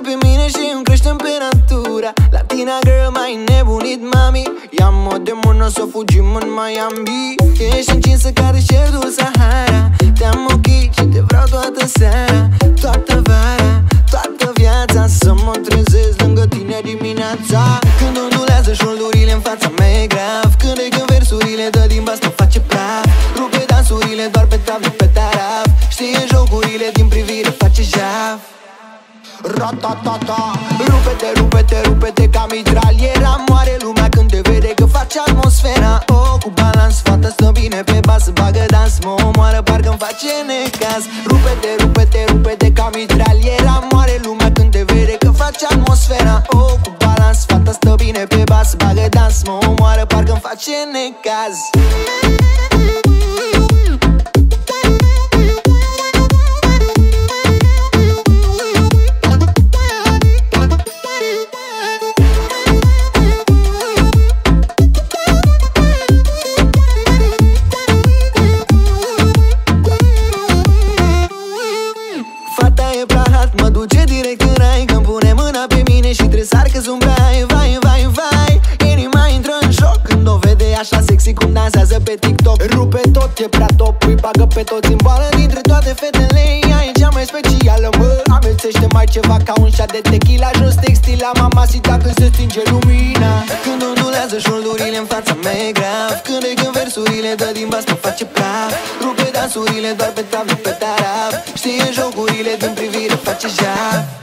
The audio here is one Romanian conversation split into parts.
pe mine și îmi crește temperatura. Latina girl mai nebunit mami. Ia-mă de mână să fugim în Miami. Ești încinsă care cerul Sahara. Te-am ochii și te vreau toată seara. Toată vara, toată viața Să mă trezesc lângă tine dimineața. Când ondulează șoldurile în fața mea e grav. Când e când versurile dă din bas mă face praf. Rupe dansurile doar pe tab, pe taraf. Știe jocurile din privire face jaf Ratatata. Rupe-te, rupe-te, rupe-te ca mitraliera. Moare lumea când te vede că face atmosfera. Oh, cu balans, fata stă bine pe bas. Bagă dans, mă omoară, parcă-mi face necaz. Rupe-te, rupe-te, rupe-te ca mitraliera. Moare lumea când te vede că face atmosfera. Oh, cu balans, fata stă bine pe bas. Bagă dans, mă omoară, parcă-mi face necaz pe TikTok. Rupe tot, e prea top, îi bagă pe toți în boală. Dintre toate fetele, ea e cea mai specială Mă. Amețește mai ceva ca un șat de tequila. Jos textila, mama si dacă se stinge lumina. Când ondulează șoldurile în fața mea e grav. Când e când versurile dă din bas mă face praf. Rupe dansurile doar pe tab, nu pe taraf. Știe jocurile din privire face jaf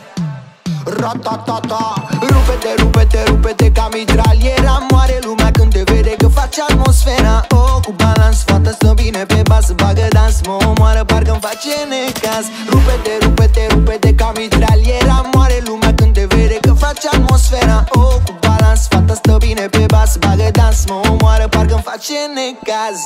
Ratatata Rupe-te, rupe-te, rupe-te ca mitraliera. Moare lumea când te vede că face atmosfera. Oh, cu balans, fata stă bine pe bas Bagă dans, mă omoară, parcă-mi face necaz. Rupe-te, rupe-te, rupe-te ca mitraliera. Moare lumea când te vede că face atmosfera. Oh, cu balans, fata stă bine pe bas Bagă dans, mă omoară, parcă-mi face necaz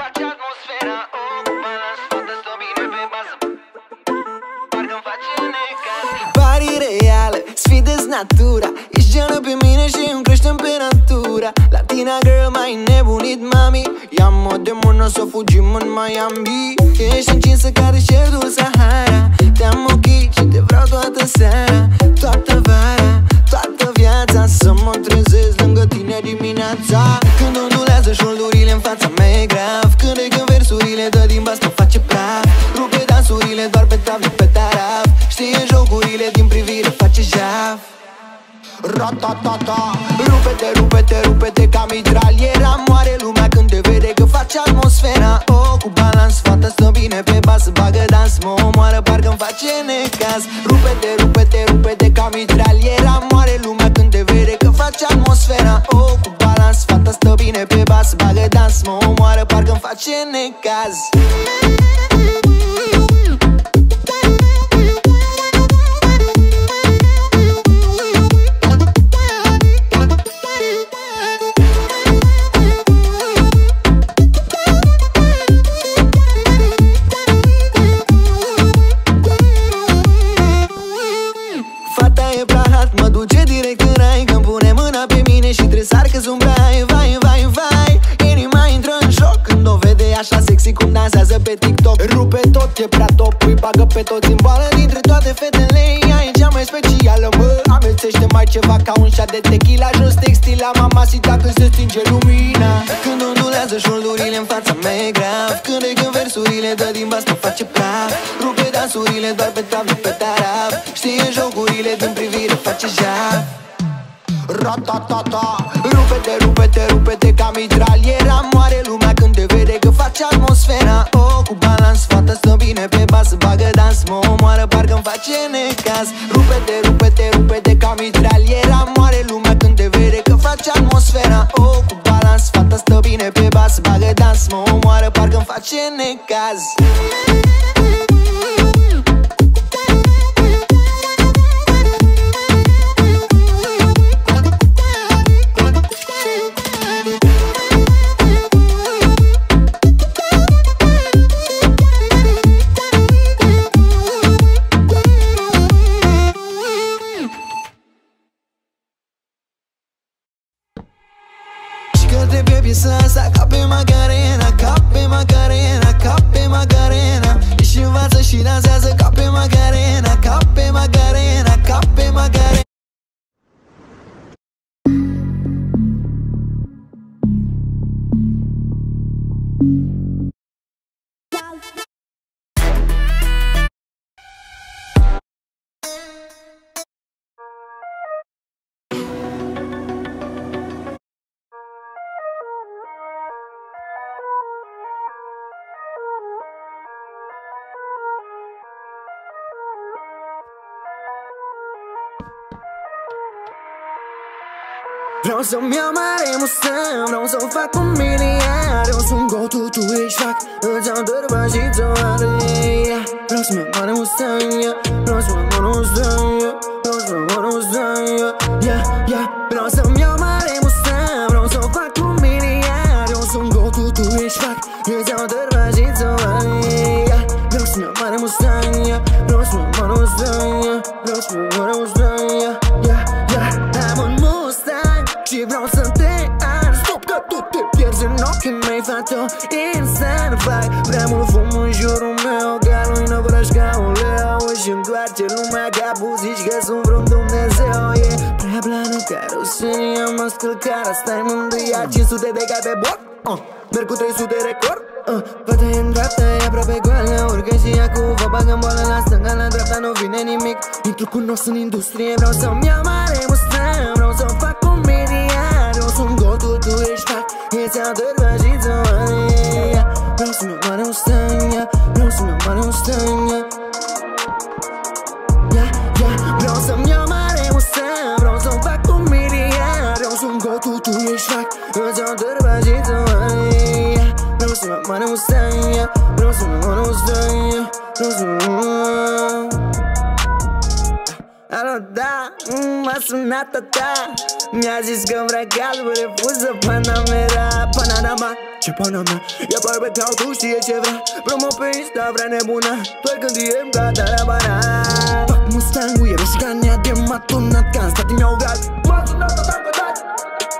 sparge atmosfera oh, O balans fată stă bine pe bază. Parcă-mi face negativ Banii reale, sfidez natura. Ești geană pe mine și îmi crește temperatura Latina girl, mai nebunit mami. Ia-mă de mână să fugim în Miami. Ești încinsă ca deșertul Sahara. Te-am ochit și te vreau toată seara. Ratatata Rupe-te, rupe-te, rupe-te ca mitraliera. Moare lumea când te vede că face atmosfera. Oh, cu balans, fata stă bine pe bas Bagă dans, mă omoară, parcă-mi face necaz. Rupe-te, rupe-te, rupe-te ca mitraliera. Moare lumea când te vede că face atmosfera. Oh, cu balans, fata stă bine pe bas Bagă dans, mă omoară, parcă-mi face necaz așa sexy cum dansează pe TikTok. Rupe tot, e prea top, îi bagă pe toți în boală Dintre toate fetele, ea e cea mai specială Mă amețește mai ceva ca un șat de tequila Jos textila, mama sita când se stinge lumina. Când ondulează șoldurile în fața mea e grav. Când e când versurile dă din bas mă face praf. Rupe dansurile doar pe tav, nu pe taraf. Știe jocurile din privire, face jaf. Ratatata face necaz. Rupe-te, rupe-te, rupe-te ca mitraliera Moare lumea când te vede că face atmosfera. Oh, cu balans, fata stă bine pe bas Bagă dans, mă omoară, parcă-mi face necaz you. Vreau să-mi iau mare mustang Vreau să fac un miliard Eu sunt go-to, tu ești fac Îți iau dărba și ți-o yeah. Vreau să-mi iau mare mustang. Vreau să-mi iau mare mustang Fac prea mult fum în jurul meu Galul năvrăș ca un leu. Și întoarce lumea ca buzici Că sunt vreun Dumnezeu. E prea blană caroseria M-a scălcat, stai mândria 500 de cai pe bord uh, Merg cu 300 record uh, Fata e în dreapta, e aproape goală Urcă și ia cu vă bagă în boală La stânga, la dreapta, nu vine nimic. Intru cu nos în industrie Vreau să-mi iau mare mustang Vreau să fac un miliard. Eu sunt gotul, tu ești fac Îți iau m-a sunat tata Mi-a zis că vrea galb, refuză Panamera Panama, ce Panama? E aproape ca tu știe ce vrea. Promo pe Insta, vrea nebuna. Doar când diem ca tarabana Fac Mustang-ul, e roșcania de M-a tunat ca în stat, mi-au gat M-a tunat dacă dat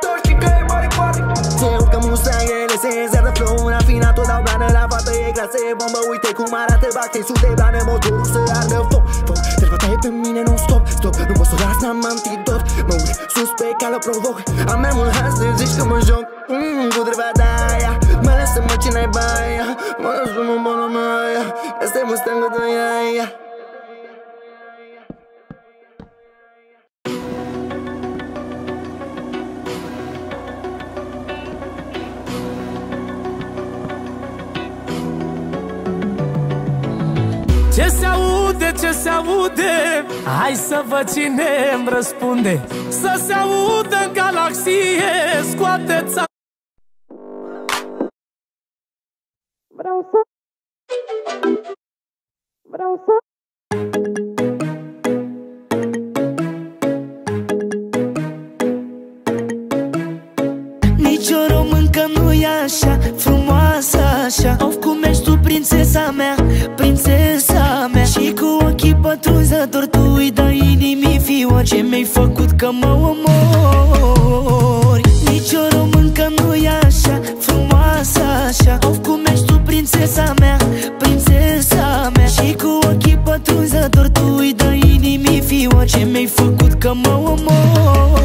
Tu știi că e mare poate. Se urcă Mustang, ele se zeră flow În afinatul dau blană la fată E grasă, e bombă, uite cum arată Bactei sute blană, motorul să ardă foc Foc, trebuie taie pe mine non-stop Stop, nu pot să las, n-am antidot Mă urc sus pe cală provoc. Am mai mult has de zici că mă joc. Mm, Cu treba de aia Mă lasă-mă ce n-ai baia? Mă lasă-mă bună mea Asta e Mustang de aia Ce se aude, ce se aude? Hai să văd cine îmi răspunde. Să se audă în galaxie Scoateți Vreau să Vreau să pătrunzător Tu îi dai inimii fiu, Ce mi-ai făcut că mă omori? Nici o româncă nu e așa Frumoasă așa. Of cum ești tu prințesa mea Prințesa mea. Și cu ochii pătrunzător Tu îi dai inimii fiu, Ce mi-ai făcut că mă omori?